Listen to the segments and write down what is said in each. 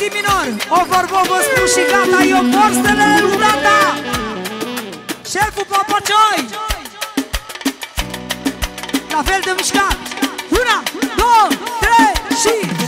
si minor O vorbă vă spun și gata Eu borstele lui tata Șeful Papocioi La fel de mișcat. Una, două, trei și...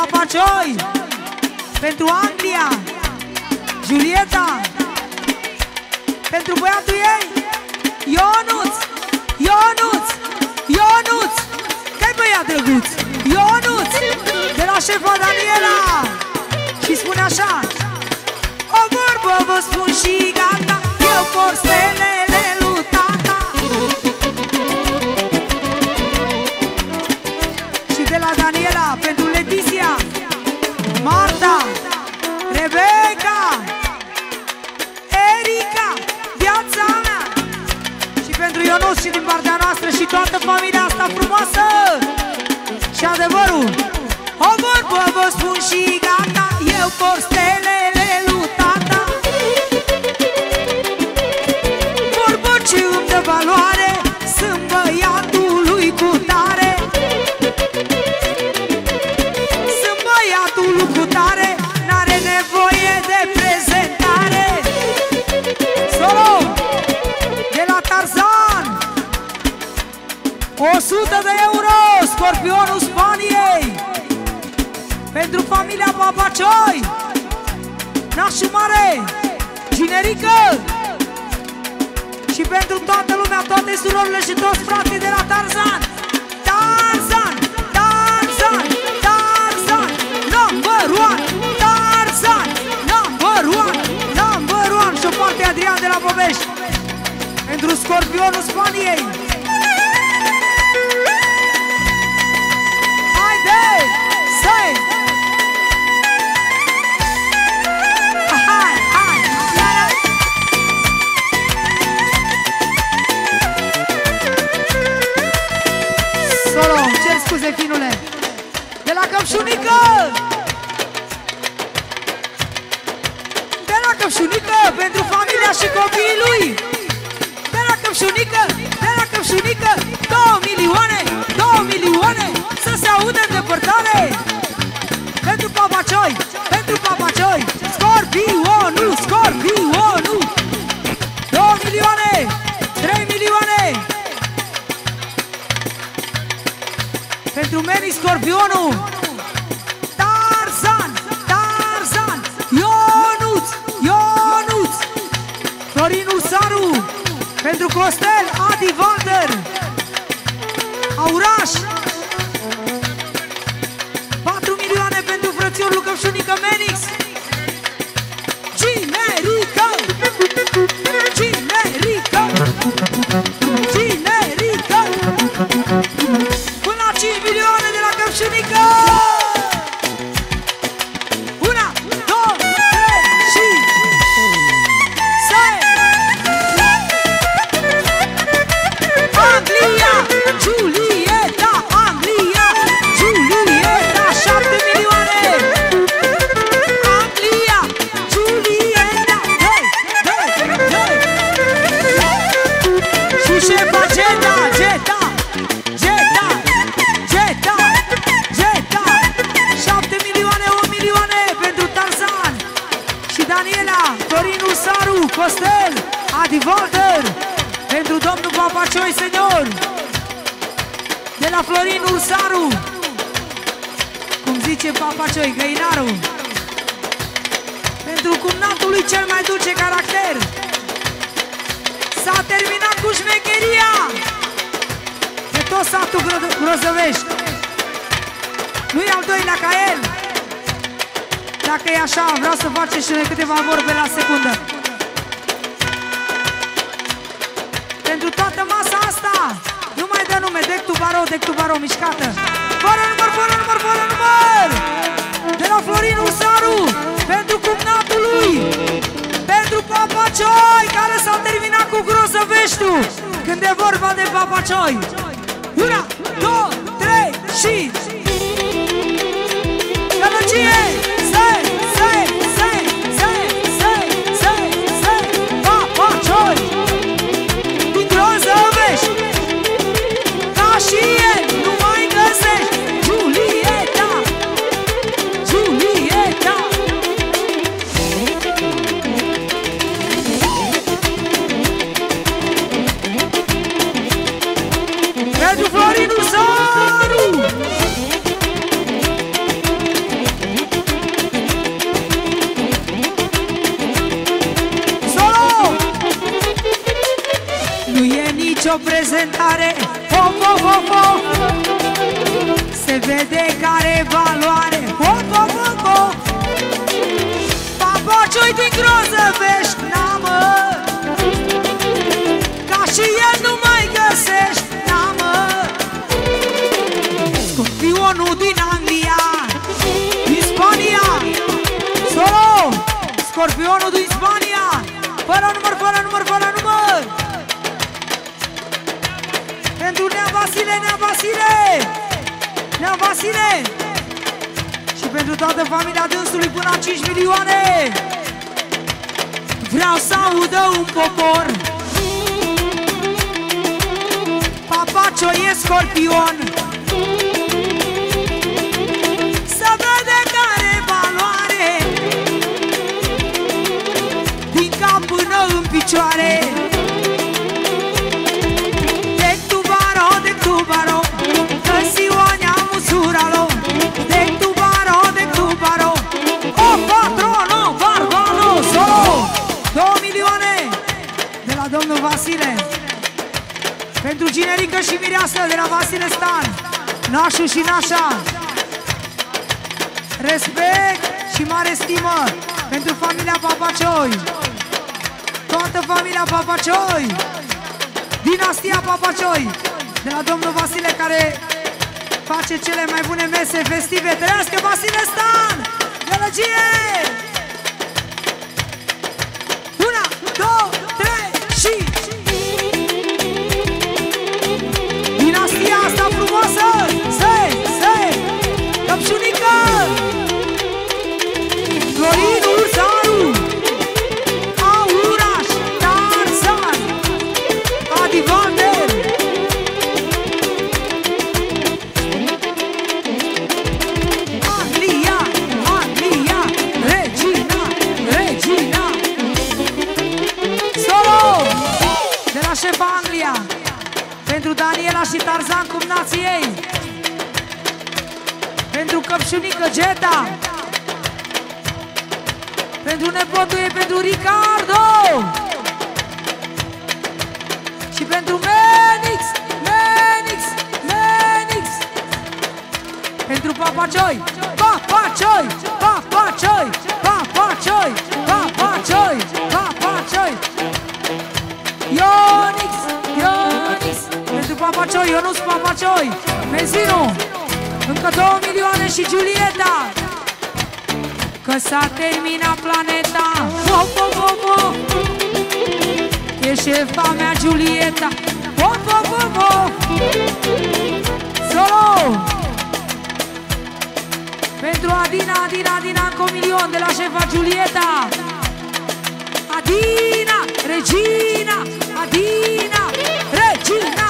papacioi Pentru Anglia Julieta Pentru băiatul ei Ionuț Ionuț Ionuț. Dai băiat drăguț Ionuț De la șefa Daniela. Și spune așa O vorbă vă spun și gata Eu por stelele partea noastră Și toată familia asta frumoasă. Și adevărul O vorbă vă spun și gata Eu porț stelele 100 de euro Scorpionul Spaniei. Pentru familia Papacioi Nașul Mare Ginerică. Și pentru toată lumea Toate surorile și toți frații de la Tarzan. Tarzan Tarzan Tarzan Number one Tarzan Number one Number one. Și o parte Adrian de la Bobești Pentru Scorpionul Spaniei Pentru Meni Scorpionul Tarzan Tarzan Ionuț Ionuț Florin Ursaru Pentru Costel Adi Walter Auraș șefa Geta, Geta, Geta, Geta, Geta 7 milioane, 1 milioane pentru Tarzan Și Daniela, Florin Usaru, Costel, Adi Walter Pentru domnul Papacioi Senior De la Florin Ursaru Cum zice Papacioi, găinaru Pentru cumnatul lui cel mai dulce caracter S-a terminat cu șmecheria. De tot satul Gro Grozăvești. Nu-i al doilea ca el. Dacă e așa, vreau să faceți și noi câteva vorbe la secundă. Pentru toată masa asta Nu mai dă nume, dec tu baro, dec tu baro, mișcată. Fără număr, fără număr, fără număr! De la Florin Usaru Pentru cumnatul lui. Grozăveștiu Când e vorba de Papacioi Una, două, trei și nicio prezentare Hop, hop, hop, hop Se vede care valoare. Hop, hop, hop, hop Papacioi din groză vești N-amă. Ca și el nu mai găsești N-amă. Scorpionul din Anglia Din Spania. Solo! Scorpionul din Spania. Fără număr, fără număr, fără Vasile, Nea Vasile! Nea Vasile! Și pentru toată familia dânsului până la 5 milioane! Vreau să audă un popor! Papacio e scorpion și Mireasă De la Vasile Stan Nașu și Nașa. Respect și mare stimă pentru familia Papacioi Toată familia Papacioi Dinastia Papacioi De la domnul Vasile care face cele mai bune mese festive. Trăiască Vasile Stan! Gălăgie! Pentru Căpșunică Geta pentru nepotul ei, pentru Ricardo. Și pentru Menix Menix Menix. Pentru Papacioi Papacioi Papacioi Papacioi Papacioi Papacioi Ionix Ionix. Pentru Papacioi Ionuț Papacioi Mezinu Încă două milioane și Giulieta Că s-a terminat planeta. Ho, ho, ho, ho. E șefa mea Giulieta Ho, ho, ho, ho. Solo. Pentru Adina, Adina, Adina Încă un milion de la șefa Giulieta Adina, Regina Adina, Regina